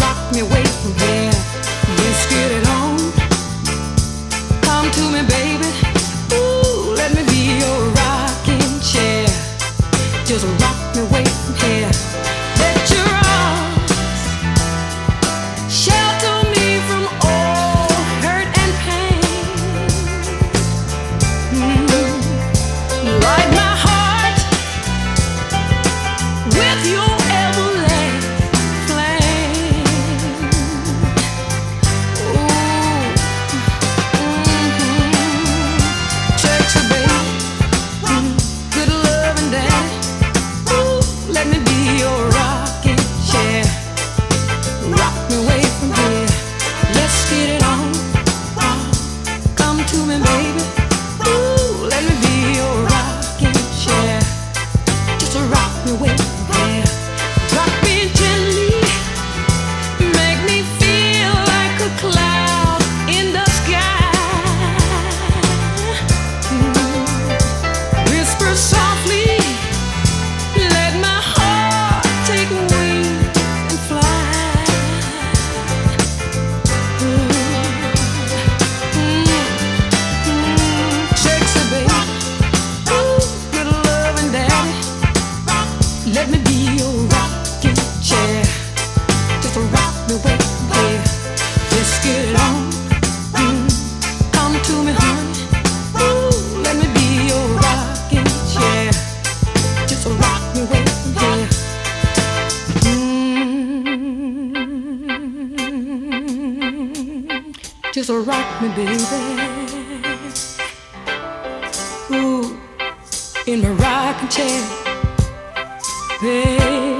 rock me from here. Scared it on. Come to me, baby. me get on. Mm, come to me, honey. Ooh, let me be your rocking chair. Just rock me, mm, Just rock me, baby. Ooh, in my rocking chair, babe.